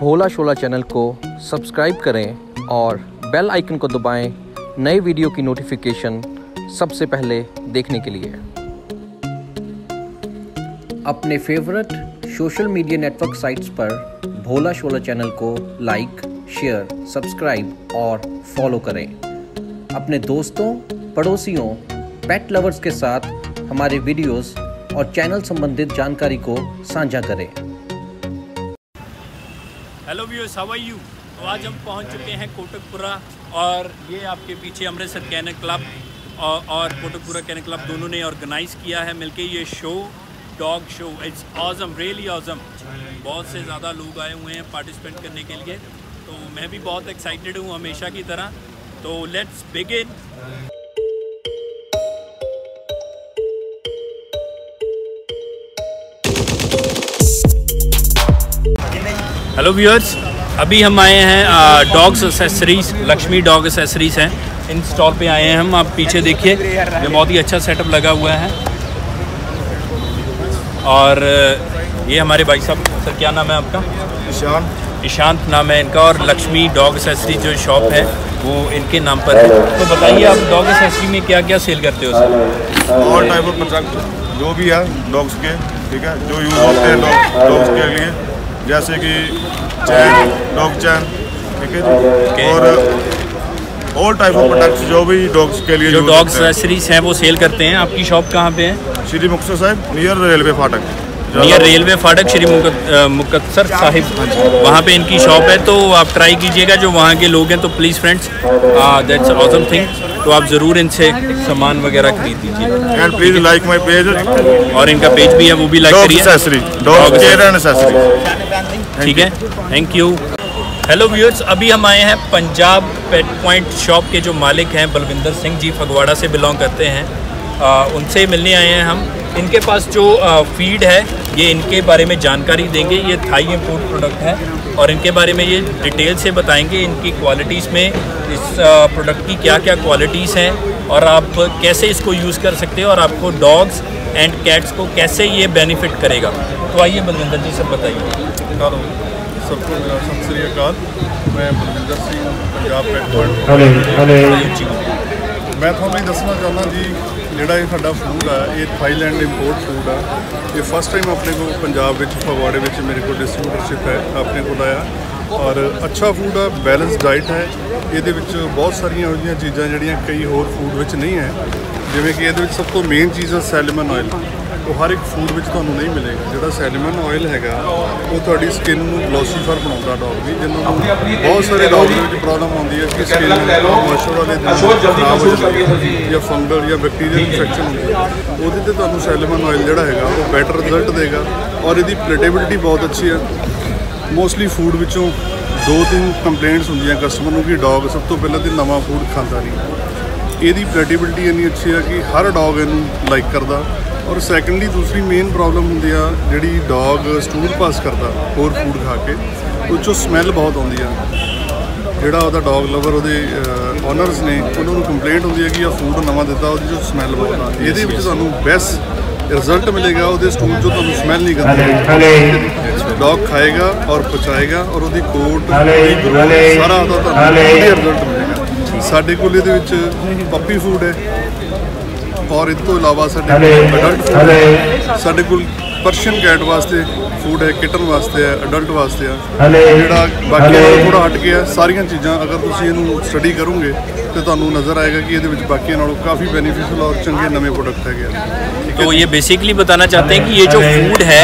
भोला Shola channel को subscribe करें और बेल आइकन को दबाएँ नए वीडियो की नोटिफिकेशन सबसे पहले देखने के लिए। अपने favourite social media network sites पर भोला शोला चैनल को लाइक शेयर सब्सक्राइब और फॉलो करें। अपने दोस्तों, पड़ोसियों पेट लवर्स के साथ हमारे वीडियोस और चैनल संबंधित जानकारी को साझा करें। हेलो व्यूअर्स हाउ यू तो आज हम पहुँच चुके हैं कोटकपुरा और ये आपके पीछे अमृतसर कैनल क्लब और, और कोटकपुरा कैनल क्लब दोनों ने ऑर्गेनाइज़ किया है मिलके ये show dog show it's awesome really awesome बहुत से ज़्यादा लोग आए हुए हैं पार्टिसिपेट करने के लिए तो मैं भी बहुत एक्साइटेड हूँ हमेशा की तरह। तो लेट्स बिगिन हेलो व्यूअर्स अभी हम आए हैं dogs accessories Lakshmi dog accessories हैं। इन स्टॉल पे आए हैं हम। आप पीछे देखिए ये बहुत ही अच्छा सेटअप लगा हुआ है। और ये हमारे भाई साहब सर क्या नाम है आपका? ईशान। ईशांत नाम है इनका और लक्ष्मी डॉग एसेसरी जो शॉप है वो इनके नाम पर है। तो बताइए आप डॉग एसेसरी में क्या क्या सेल करते हो sir all type of product जो भी है डॉग्स के ठीक है? जो यूज़ होते हैं डॉग्स के लिए। जैसे कि चैन डॉग चैन ठीक है जी? और ऑल टाइप ऑफ़ प्रोडक्ट्स जो भी डॉग्स के लिए जो डॉग्स एक्सेसरीज हैं। वो सेल करते हैं। आपकी शॉप कहाँ पे है? श्री मुक्सर साहब नियर रेलवे फाटक। नियर रेलवे फाटक श्री मुकत- अ, साहिब। वहाँ पे इनकी शॉप है तो आप ट्राई कीजिएगा जो वहाँ के लोग हैं तो please friends that's awesome thing तो आप ज़रूर इनसे सामान वगैरह खरीद दीजिए and please like my page और इनका पेज भी है वो भी लाइक करिए। ठीक है थैंक यू हेलो व्यूअर्स अभी हम आए हैं पंजाब पेट पॉइंट शॉप के जो मालिक हैं बलविंदर सिंह जी फगवाड़ा से बिलोंग करते हैं। आ, उनसे मिलने आए हैं हम। इनके पास जो फ़ीड है ये इनके बारे में जानकारी देंगे। ये थाई इम्पोर्ट प्रोडक्ट है और इनके बारे में ये डिटेल से बताएँगे इनकी क्वालिटीज़ में इस प्रोडक्ट की क्या क्या क्वालिटीज़ हैं और आप कैसे इसको यूज़ कर सकते हैं और आपको डॉग्स एंड कैट्स को कैसे ये बेनिफिट करेगा। तो आइए बलविंदर जी सब बताइए। श्रीकाल मैं बलविंदर सिंह मैं थोड़ा दसना चाहना जी ਜਿਹੜਾ ਇਹ ਸਾਡਾ ਫੂਡ ਆ, ਇਹ ਥਾਈਲੈਂਡ ਇੰਪੋਰਟ ਫੂਡ ਆ, ਇਹ ਫਸਟ ਟਾਈਮ ਆਪਣੇ ਕੋਲ ਪੰਜਾਬ ਵਿੱਚ, ਫਗਵਾੜੇ ਵਿੱਚ ਮੇਰੇ ਕੋਲ ਡਿਸਟ੍ਰੀਬਿਊਟਰਸ਼ਿਪ ਹੈ, ਆਪਣੇ ਕੋਲ ਆਇਆ। ਔਰ ਅੱਛਾ ਫੂਡ ਆ ਬੈਲੈਂਸ ਡਾਈਟ ਹੈ। ਇਹਦੇ ਵਿੱਚ ਬਹੁਤ ਸਾਰੀਆਂ ਇਹੋ ਜਿਹੀਆਂ ਚੀਜ਼ਾਂ ਜਿਹੜੀਆਂ ਕਈ ਹੋਰ ਫੂਡ ਵਿੱਚ ਨਹੀਂ ਹੈ। ਜਿਵੇਂ ਕਿ ਇਹਦੇ ਵਿੱਚ ਸਭ ਤੋਂ ਮੇਨ ਚੀਜ਼ ਆ ਸੈਲਮਨ ਆਇਲ ਉਹ ਹਰ ਇੱਕ ਫੂਡ ਵਿੱਚ ਤੁਹਾਨੂੰ ਨਹੀਂ ਮਿਲੇਗਾ। ਜਿਹੜਾ ਸੈਲਮਨ ਆਇਲ ਹੈਗਾ ਉਹ ਤੁਹਾਡੀ ਸਕਿਨ ਨੂੰ ਗਲੋਸੀਫਰ ਬਣਾਉਂਦਾ ਡੌਗ ਦੀ ਜਿਹਨੂੰ ਬਹੁਤ ਸਾਰੇ ਡੌਗ ਦੇ ਵਿੱਚ ਪ੍ਰੋਬਲਮ ਆਉਂਦੀ ਹੈ ਕਿ ਸਕਿਨ ਮੋਇਸਚਰ ਵਾਲੇ ਦਿਨ ਖਰਾਬ ਹੋ ਜਾਂਦੀ ਹੈ ਜਾਂ ਫੰਗਲ ਜਾਂ ਬੈਕਟੀਰੀਅਲ ਇਨਫੈਕਸ਼ਨ ਹੁੰਦੀ ਹੈ। ਉਹਦੇ ਤੇ ਤੁਹਾਨੂੰ ਸੈਲਮਨ ਆਇਲ ਜਿਹੜਾ ਹੈਗਾ ਉਹ ਬੈਟਰ ਰਿਜ਼ਲਟ ਦੇਗਾ ਔਰ ਇਹਦੀ ਪਲੇਟੇਬਿਲਿਟੀ ਬਹੁਤ ਅੱਛੀ ਹੈ। ਮੋਸਟਲੀ ਫੂਡ ਵਿੱਚੋਂ ਦੋ ਤਿੰਨ ਕੰਪਲੇਂਟਸ ਹੁੰਦੀਆਂ ਕਸਟਮਰ ਨੂੰ ਕਿ ਡੌਗ ਸਭ ਤੋਂ ਪਹਿਲਾਂ ਤੇ ਨਵਾਂ ਫੂਡ ਖਾਂਦਾ ਨਹੀਂ। ਇਹਦੀ ਪਲੇਟੇਬਿਲਿਟੀ ਇੰਨੀ ਅੱਛੀ ਹੈ ਕਿ ਹਰ ਡੌਗ ਇਹਨੂੰ ਲਾਈਕ ਕਰਦਾ। ਔਰ ਸੈਕੰਡਲੀ ਦੂਸਰੀ ਮੇਨ ਪ੍ਰੋਬਲਮ ਹੁੰਦੀ ਆ ਜਿਹੜੀ ਡੌਗ ਸਟੂਲ ਪਾਸ ਕਰਦਾ ਹੋਰ ਫੂਡ ਖਾ ਕੇ ਉਹ 'ਚੋਂ ਸਮੈਲ ਬਹੁਤ ਆਉਂਦੀ ਆ। ਜਿਹੜਾ ਉਹਦਾ ਡੌਗ ਲਵਰ ਉਹਦੇ ਓਨਰਸ ਨੇ ਉਹਨਾਂ ਨੂੰ ਕੰਪਲੇਂਟ ਹੁੰਦੀ ਹੈ ਕਿ ਇਹ ਫੂਡ ਨਵਾਂ ਦਿੱਤਾ ਉਹਦੀ ਜੋ ਸਮੈਲ ਬਹੁਤ ਆ। ਇਹਦੇ ਵਿੱਚ ਤੁਹਾਨੂੰ ਬੈਸਟ ਰਿਜ਼ਲਟ ਮਿਲੇਗਾ ਉਹਦੇ ਸਟੂਲ 'ਚੋਂ ਤੁਹਾਨੂੰ ਸਮੈਲ ਨਹੀਂ ਕਰਦੀ। ਡੌਗ ਖਾਏਗਾ ਔਰ ਪਚਾਏਗਾ ਔਰ ਉਹਦੀ ਕੋਟ ਉਹਦੀ ਸਾਰਾ ਉਹਦਾ ਤੁਹਾਨੂੰ ਵਧੀਆ ਰਿਜ਼ਲਟ ਮਿਲੇਗਾ। ਸਾਡੇ ਕੋਲ ਇਹਦੇ ਵਿੱਚ ਪੱਪੀ ਫੂਡ ਹੈ। ਔਰ ਇਸ ਤੋਂ ਇਲਾਵਾ ਸਾਡੇ ਕੋਲ ਅਡਲਟ ਫੂਡ ਹੈ ਸਾਡੇ ਕੋਲ ਪਰਸ਼ੀਅਨ ਕੈਟ ਵਾਸਤੇ ਫੂਡ ਹੈ ਕਿਟਨ ਵਾਸਤੇ ਹੈ ਅਡਲਟ ਵਾਸਤੇ ਆ ਜਿਹੜਾ ਬਾਕੀਆਂ ਨਾਲੋਂ ਥੋੜਾ ਹਟ ਕੇ ਹੈ ਸਾਰੀਆਂ ਚੀਜ਼ਾਂ ਅਗਰ ਤੁਸੀਂ ਇਹਨੂੰ ਸਟੱਡੀ ਕਰੋਗੇ ਤੇ ਤੁਹਾਨੂੰ ਨਜ਼ਰ ਆਏਗਾ ਕਿ ਇਹਦੇ ਵਿੱਚ ਬਾਕੀਆਂ ਨਾਲੋਂ ਕਾਫੀ ਬੈਨੀਫੀਸ਼ੀਅਲ ਔਰ ਚੰਗੇ ਨਵੇਂ ਪ੍ਰੋਡਕਟ ਹੈਗੇ ਆ ਠੀਕ ਹੈ तो ये बेसिकली बताना चाहते हैं कि ये जो फूड है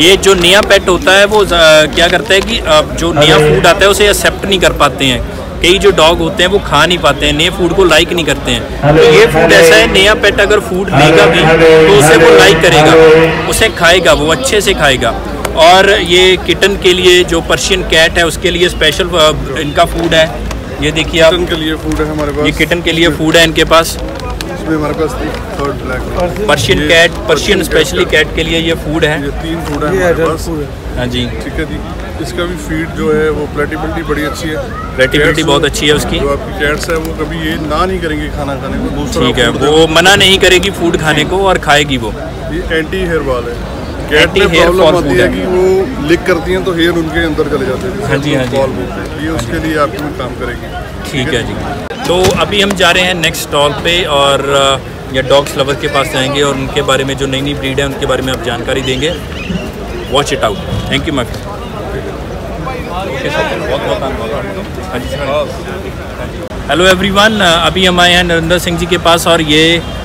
ये जो नया पेट होता है वो अ, क्या करता है कि अ, जो नया फूड आता है उसे एक्सेप्ट नहीं कर पाते हैं कई जो डॉग होते हैं वो खा नहीं पाते हैं नए फ़ूड को लाइक नहीं करते हैं। तो ये फ़ूड ऐसा है नया पेट अगर फ़ूड लेगा भी तो उसे वो लाइक करेगा उसे खाएगा वो अच्छे से खाएगा। और ये किटन के लिए जो पर्शियन कैट है उसके लिए स्पेशल इनका फ़ूड है। ये देखिए आप। किटन के लिए फ़ूड है हमारे पास। ये किटन के लिए फ़ूड है इनके पास। इसमें हमारे पास third black Persian cat Persian specially cat के। लिए ये फ़ूड है। ये तीन फ़ूड है हमारे पास। हाँ जी। ठीक है जी। इसका भी फ़ीड जो है वो प्लेटिबिलिटी बड़ी अच्छी है। Cats बहुत अच्छी है उसकी। जो आपकी कैट्स है वो कभी ये ना नहीं करेंगे खाना खाने को। ठीक है वो मना नहीं करेगी फ़ूड खाने को और खाएगी वो। ये एंटी हेयर वाल है। कैट में प्रॉब्लम आती है कि वो लिक करती हैं तो हेयर उनके अंदर चले जाते हैं। हाँ जी, हाँ जी। ये उसके लिए आपके काम करेगी। ठीक है जी। तो अभी हम जा रहे हैं नेक्स्ट स्टॉल पे और या डॉग्स लवर के पास जाएँगे और उनके बारे में जो नई नई ब्रीड है उनके बारे में आप जानकारी देंगे। Watch it out thank you my बहुत बहुत धन्यवाद हेलो एवरीवन अभी हम आए हैं नरेंद्र सिंह जी के पास और ये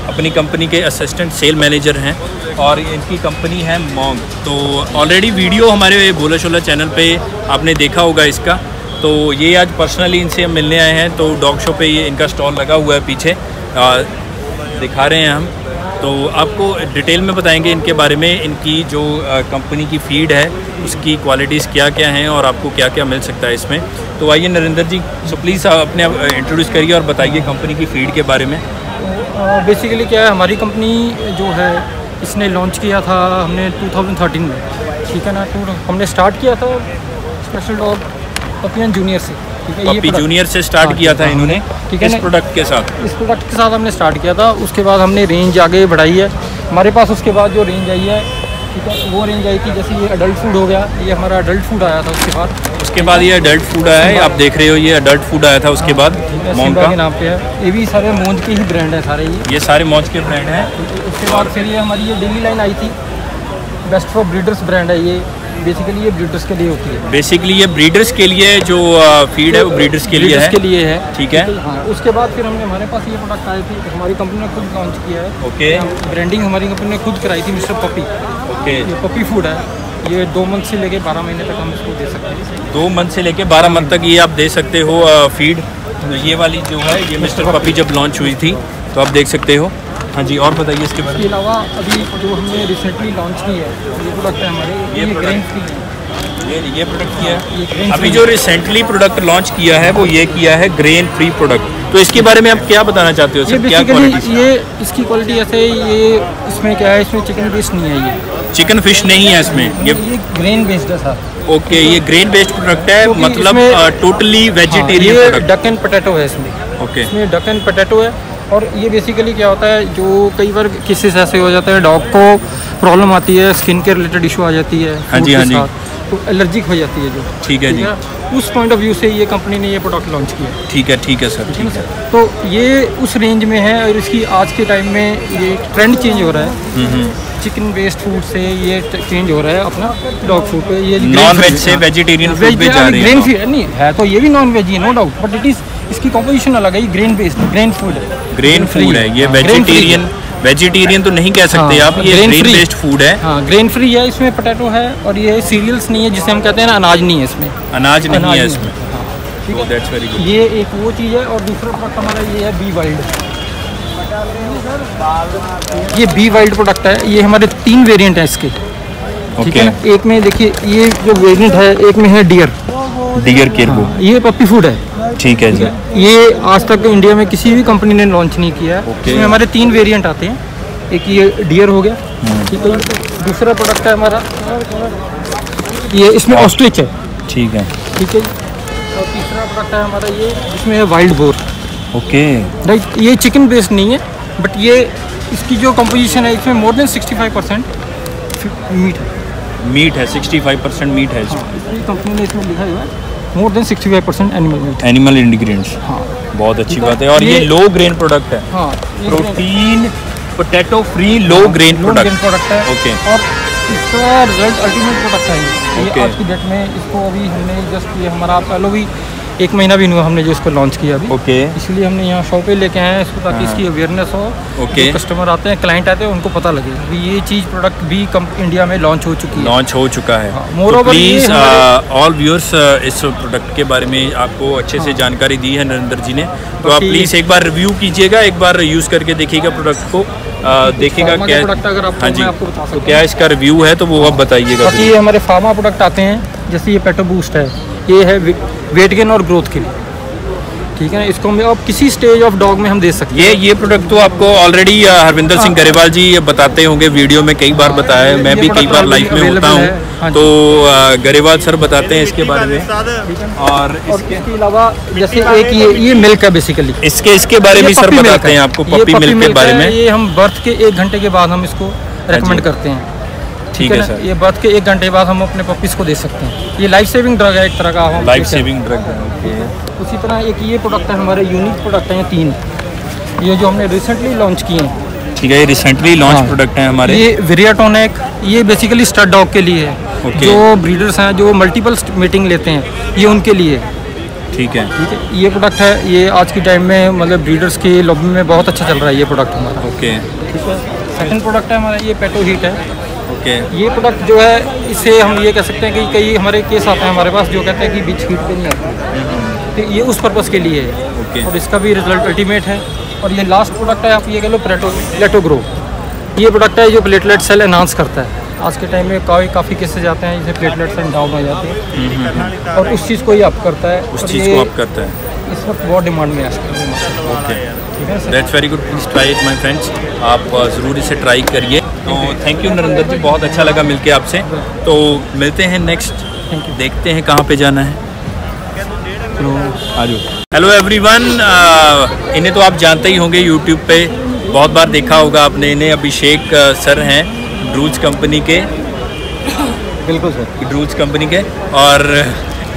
अपनी कंपनी के असिस्टेंट सेल मैनेजर हैं और इनकी कंपनी है मोंग तो ऑलरेडी वीडियो हमारे भोला शोला चैनल पे आपने देखा होगा इसका। तो ये आज पर्सनली इनसे हम मिलने आए हैं तो डॉग शो पे ये इनका स्टॉल लगा हुआ है पीछे। आ, दिखा रहे हैं हम। तो आपको डिटेल में बताएँगे इनके बारे में, इनकी जो कंपनी की फ़ीड है, उसकी क्वालिटीज़ क्या क्या हैं और आपको क्या क्या मिल सकता है इसमें। तो आइए नरेंद्र जी सो प्लीज़ अपने आप इंट्रोड्यूस करिए और बताइए कंपनी की फ़ीड के बारे में। बेसिकली क्या है, हमारी कंपनी जो है, इसने लॉन्च किया था हमने 2013 में। ठीक है ना टू हमने स्टार्ट किया था स्पेशल डॉग पपियन जूनियर से। पप्पी जूनियर से स्टार्ट हाँ, किया था हाँ, इन्होंने ठीक है इस प्रोडक्ट के साथ। इस प्रोडक्ट के साथ हमने स्टार्ट किया था उसके बाद हमने रेंज आगे बढ़ाई है। हमारे पास उसके बाद जो रेंज आई है ठीक है वो रेंज आई थी जैसे ये अडल्ट फ़ूड हो गया ये हमारा अडल्ट फ़ूड आया था उसके बाद। उसके बाद ये अडल्ट फ़ूड आया है आप देख रहे हो ये अडल्ट फ़ूड आया था उसके बाद ये मोम सिम्बा के का नाम पे है। ये भी सारे मोंज के ही ब्रांड है सारे ये। ये सारे मौज के ब्रांड हैं। उसके बाद फिर ये हमारी ये डेली लाइन आई थी। बेस्ट फॉर ब्रीडर्स ब्रांड है ये। बेसिकली ये ब्रीडर्स के लिए होती है। बेसिकली ये ब्रीडर्स के लिए जो फ़ीड है वो ब्रीडर्स के लिए है। के लिए है। ठीक है। हाँ। उसके बाद फिर हमने हमारे पास ये प्रोडक्ट आए थे हमारी कंपनी ने खुद लॉन्च किया है। ओके ब्रांडिंग हमारी कंपनी ने खुद कराई थी मिस्टर पपी ओके ये पपी फ़ूड है। ये दो मंथ से लेके बारह महीने तक हम इसको दे सकते हैं। दो मंथ से लेके बारह मंथ तक ये आप दे सकते हो फ़ीड तो ये वाली जो है ये मिस्टर पपी जब लॉन्च हुई थी तो आप देख सकते हो। हाँ जी और बताइए इसके बारे इसके अलावा अभी जो हमने रिसेंटली लॉन्च की है ये प्रोडक्ट है हमारे ये ग्रेन फ्री है। ये ये प्रोडक्ट किया है। grain अभी जो रिसेंटली प्रोडक्ट लॉन्च किया है वो ये किया है ग्रेन फ्री प्रोडक्ट तो इसके बारे में आप क्या बताना चाहते हो सर? क्या क्वालिटी ये इसकी क्वालिटी ऐसे है ये इसमें क्या है इसमें चिकन बेस्ड नहीं है ये। चिकन फ़िश नहीं है इसमें। ये ये ग्रेन बेस्ड है सर ओके ये ग्रेन बेस्ड प्रोडक्ट है मतलब टोटली हाँ, वेजिटेरियन डक एंड पोटैटो है इसमें। ओके इसमें डक एंड पोटैटो है और ये बेसिकली क्या होता है जो कई बार केसेस ऐसे हो जाते हैं डॉग को प्रॉब्लम आती है स्किन के रिलेटेड इशू आ जाती है हाँ जी, हाँ जी। तो एलर्जिक हो जाती है जो। ठीक है जी। उस पॉइंट ऑफ़ व्यू से ये कंपनी ने ये प्रोडक्ट लॉन्च किया। ठीक है ठीक है सर ठीक है तो ये उस रेंज में है और इसकी आज के टाइम में ये ट्रेंड चेंज हो रहा है। चिकन वेस्ट फ़ूड से ये चेंज हो रहा है अपना डॉग फ़ूड पे। ये नॉन वेज से वेजिटेरियन फ़ूड पे जा रहे ग्रेन हैं फ़ीड नहीं है तो ये भी नॉन वेज है no doubt but it is इसकी कॉम्पोजिशन अलग है ये ग्रेन बेस्ड ग्रेन फ़ूड है। ग्रेन फ़ूड है ये हाँ, grain free वेजिटेरियन वेजिटेरियन तो नहीं कह सकते हाँ, आप ये ग्रेन free। बेस्ड फ़ूड है। हाँ ग्रेन फ्री है इसमें पोटैटो है और ये सीरियल्स नहीं है जिसे हम कहते हैं ना अनाज नहीं है इसमें। अनाज नहीं अनाज है। इसमें हाँ, तो है? दैट्स वेरी गुड ये एक वो चीज़ है और दूसरा प्रोडक्ट हमारा ये है बी वाइल्ड ये बी वाइल्ड प्रोडक्ट है ये हमारे तीन वेरिएंट हैं इसके। ठीक है ना? एक में देखिए ये जो वेरिएंट है एक में है डियर डियर केरबो ये पप्पी फ़ूड है। ठीक है जी। ये आज तक इंडिया में किसी भी कंपनी ने लॉन्च नहीं किया है। Okay. इसमें हमारे तीन वेरिएंट आते हैं। एक ये डियर हो गया ठीक है। दूसरा प्रोडक्ट है हमारा ये इसमें ऑस्ट्रिच है। ठीक है। ठीक है और तीसरा प्रोडक्ट है हमारा ये इसमें है वाइल्ड बोर ओके राइट ये चिकन बेस्ड नहीं है बट ये इसकी जो कंपोजिशन है इसमें मोर देन 65 परसेंट मीट है। मीट है 65 परसेंट मीट है कंपनी ने इसमें लिखा हुआ है। More than 65 percent animal animal ingredients हाँ। बहुत अच्छी बात है। और ये ये- लो ग्रेन प्रोडक्ट है। हाँ protein potato free low grain product product है ओके और इसका रिज़ल्ट अल्टीमेट प्रोडक्ट है ये। ये आज की डेट में इसको अभी हमने जस्ट ये हमारा पहले भी एक महीना भी नहीं हुआ हमने जो इसको लॉन्च किया अभी। ओके इसलिए हमने यहाँ शॉप पे लेके आए हैं इसको ताकि हाँ। इसकी अवेयरनेस हो Okay. कस्टमर आते हैं क्लाइंट आते हैं उनको पता लगे कि ये चीज़ प्रोडक्ट भी कम इंडिया में लॉन्च हो चुकी है। लॉन्च हो चुका है। हाँ, moreover ये प्लीज़ ऑल व्यूअर्स इस प्रोडक्ट के बारे में आपको अच्छे से जानकारी दी है नरेंद्र जी ने। तो आप प्लीज़ एक बार रिव्यू कीजिएगा एक बार यूज़ करके देखिएगा प्रोडक्ट को अ, देखिएगा क्या अगर आपको हाँ जी। तो क्या इसका रिव्यू है तो वो आप बताइएगा बाकी हमारे फार्मा प्रोडक्ट आते हैं जैसे ये पेटो बूस्ट है। ये है वेट गेन और ग्रोथ के लिए। ठीक है ना? इसको हम अब किसी स्टेज ऑफ़ डॉग में हम दे सकते ये ये प्रोडक्ट तो आपको ऑलरेडी हरविंदर सिंह गरेवाल जी बताते होंगे वीडियो में कई बार बताया है। मैं भी कई बार लाइफ में होता हूँ। हाँ। तो गरेवाल सर बताते हैं इसके बारे में। और इसके इसके अलावा जैसे एक ये ये मिल्क है बेसिकली इसके इसके बारे में सर बताते हैं। आपको पपी मिल्क के बारे में। ये हम बर्थ के एक घंटे के बाद हम इसको रेकमेंड करते हैं। ठीक है सर। ये बर्थ के एक घंटे बाद हम अपने पपीज़ को दे सकते हैं। ये लाइफ सेविंग ड्रग है एक तरह का हम लाइफ सेविंग ड्रग है उसी तरह एक ये प्रोडक्ट है हमारे यूनिक प्रोडक्ट हैं तीन। ये जो हमने रिसेंटली लॉन्च किए हैं। ठीक है ये रिसेंटली लॉन्च हाँ। प्रोडक्ट हैं हमारे। ये विरियाटोनिक ये बेसिकली स्टड डॉग के लिए है। Okay. जो ब्रीडर्स हैं जो मल्टीपल मीटिंग लेते हैं ये उनके लिए है। ठीक है। ठीक है? ये प्रोडक्ट है ये आज के टाइम में मतलब ब्रीडर्स की लॉबी में बहुत अच्छा चल रहा है ये प्रोडक्ट हमारा। ओके ठीक है? सेकंड प्रोडक्ट है हमारा ये पेटो हीट है। ओके ये प्रोडक्ट जो है इससे हम ये कह सकते हैं कि कई हमारे केस आते हैं हमारे पास जो कहते हैं कि बीच हीट पे नहीं आते। तो ये उस पर्पज़ के लिए है। ओके और इसका भी रिज़ल्ट अल्टीमेट है। और ये लास्ट प्रोडक्ट है आप ये कह लो प्लेटो प्लेटो ग्रो ये प्रोडक्ट है जो प्लेटलेट सेल एनहांस करता है। आज के टाइम में काफ़ी काफ़ी केसेज आते हैं जिसे प्लेटलेट सेल डाउन हो जाते हैं। और उस चीज़ को ही अप करता है। उस चीज़ को आप करते हैं। इस वक्त बहुत डिमांड में इसकी। Okay that's very good please try it my friends आप uh, ज़रूर इसे ट्राई करिए। थैंक यू नरेंद्र जी बहुत अच्छा लगा मिलके आपसे। तो मिलते हैं नेक्स्ट देखते हैं कहाँ पे जाना है। हेलो एवरीवन इन्हें तो आप जानते ही होंगे यूट्यूब पे। बहुत बार देखा होगा आपने इन्हें अभिषेक uh, सर हैं ड्रूज कंपनी के। बिल्कुल सर। ड्रूज कंपनी के। और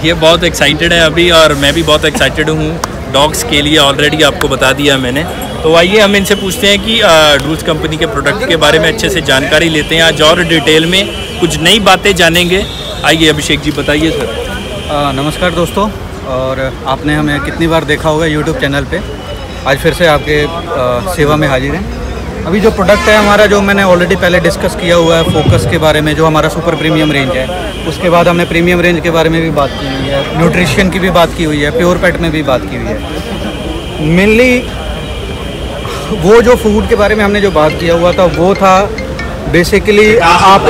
ये बहुत एक्साइटेड है अभी और मैं भी बहुत एक्साइटेड हूँ। डॉग्स के लिए ऑलरेडी आपको बता दिया मैंने। तो आइए हम इनसे पूछते हैं कि ड्रूज कंपनी के प्रोडक्ट के बारे में अच्छे से जानकारी लेते हैं आज और डिटेल में कुछ नई बातें जानेंगे। आइए अभिषेक जी, बताइए सर। नमस्कार दोस्तों, और आपने हमें कितनी बार देखा होगा यूट्यूब चैनल पे। आज फिर से आपके सेवा में हाजिर हैं। अभी जो प्रोडक्ट है हमारा, जो मैंने ऑलरेडी पहले डिस्कस किया हुआ है फोकस के बारे में, जो हमारा सुपर प्रीमियम रेंज है, उसके बाद हमने प्रीमियम रेंज के बारे में भी बात की हुई है न्यूट्रिशन की भी बात की हुई है प्योर पेट में भी बात की हुई है। मेनली वो जो फ़ूड के बारे में हमने जो बात किया हुआ था, वो था बेसिकली आप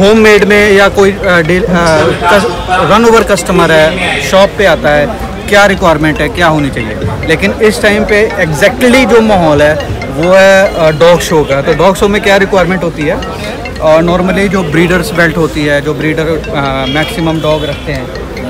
होम मेड में या कोई रन ओवर कस्टमर है शॉप पे आता है, क्या रिक्वायरमेंट है, क्या होनी चाहिए? लेकिन इस टाइम पे एग्जैक्टली exactly जो माहौल है, वो है डॉग शो का। तो डॉग शो में क्या रिक्वायरमेंट होती है? और नॉर्मली जो ब्रीडर्स बेल्ट होती है, जो ब्रीडर मैक्सिमम डॉग रखते हैं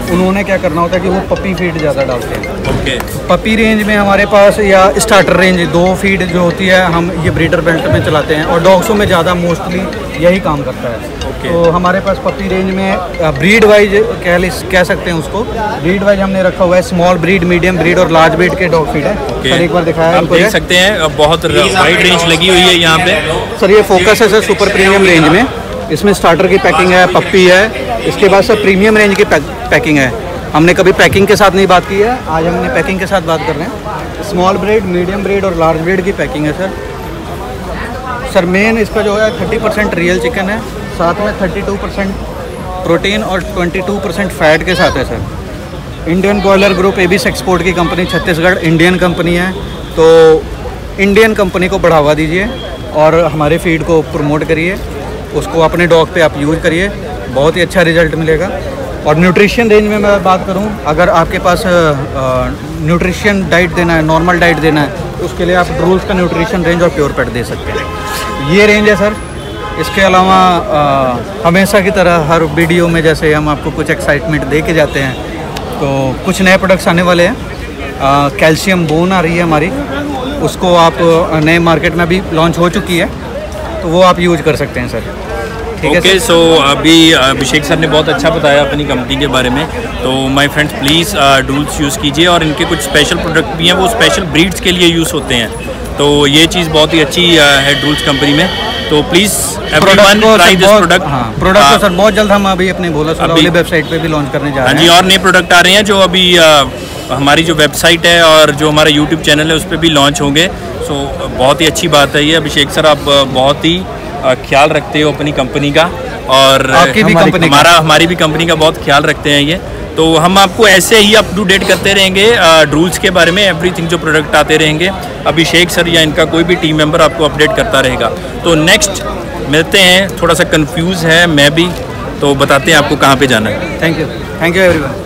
उन्होंने क्या करना होता है कि वो पपी फ़ीड ज़्यादा डालते हैं। ओके। okay. पपी रेंज में हमारे पास या स्टार्टर रेंज दो फ़ीड जो होती है हम ये ब्रीडर बेल्ट में चलाते हैं और डॉग्सों में ज़्यादा मोस्टली यही काम करता है। Okay. तो हमारे पास पपी रेंज में ब्रीड वाइज कह कह सकते हैं उसको। ब्रीड वाइज हमने रखा हुआ है स्मॉल ब्रीड मीडियम ब्रीड और लार्ज ब्रीड के डॉग फ़ीड है। ओके। सर एक बार दिखाया आप देख सकते हैं बहुत वाइड रेंज लगी हुई है यहाँ पे। सर ये फोकस है सर सुपर प्रीमियम रेंज में। इसमें स्टार्टर की पैकिंग है पप्पी है इसके बाद सर प्रीमियम रेंज की पैक, पैकिंग है। हमने कभी पैकिंग के साथ नहीं बात की है। आज हमने पैकिंग के साथ बात कर रहे हैं। स्मॉल ब्रेड मीडियम ब्रेड और लार्ज ब्रेड की पैकिंग है सर सर मेन इसका जो है थर्टी परसेंट रियल चिकन है। साथ में थर्टी टू परसेंट प्रोटीन और ट्वेंटी टू परसेंट फैट के साथ है sir Indian Broiler Group ABIS export की कंपनी छत्तीसगढ़ इंडियन कंपनी है। तो इंडियन कंपनी को बढ़ावा दीजिए और हमारे फ़ीड को प्रमोट करिए। उसको अपने डॉग पे आप यूज़ करिए। बहुत ही अच्छा रिज़ल्ट मिलेगा। और न्यूट्रिशन रेंज में मैं बात करूँ, अगर आपके पास न्यूट्रिशन डाइट देना है नॉर्मल डाइट देना है तो उसके लिए आप ड्रूल्स का न्यूट्रिशन रेंज और प्योर पेट दे सकते हैं। ये रेंज है सर। इसके अलावा हमेशा की तरह हर वीडियो में जैसे हम आपको कुछ एक्साइटमेंट दे के जाते हैं तो कुछ नए प्रोडक्ट्स आने वाले हैं। कैल्शियम बोन आ रही है हमारी। उसको आप नए मार्केट में अभी लॉन्च हो चुकी है तो वो आप यूज़ कर सकते हैं, सर। ठीक है सो अभी अभिषेक सर ने बहुत अच्छा बताया अपनी कंपनी के बारे में। तो my friends please Drools use कीजिए और इनके कुछ स्पेशल प्रोडक्ट भी हैं वो स्पेशल ब्रीड्स के लिए यूज़ होते हैं। तो ये चीज़ बहुत ही अच्छी है डूल्स कंपनी में। तो please everyone try this product हाँ प्रोडक्ट सर बहुत जल्द हम अभी अपने भोला अभी- वाली वेबसाइट पे भी लॉन्च करने जा हाँ रहे जी और नए प्रोडक्ट आ रहे हैं जो अभी हमारी जो वेबसाइट है और जो हमारा यूट्यूब चैनल है उस पर भी लॉन्च होंगे। सो बहुत ही अच्छी बात है ये अभिषेक सर आप बहुत ही ख्याल रखते हो अपनी कंपनी का और आपकी भी कंपनी हमारा हमारी भी कंपनी का बहुत ख्याल रखते हैं ये। तो हम आपको ऐसे ही अप टू डेट करते रहेंगे रूल्स के बारे में एवरीथिंग जो प्रोडक्ट आते रहेंगे। अभिषेक सर या इनका कोई भी टीम मेंबर आपको अपडेट करता रहेगा। तो नेक्स्ट मिलते हैं थोड़ा सा कंफ्यूज है मैं भी तो बताते हैं आपको कहाँ पे जाना है। Thank you thank you everyone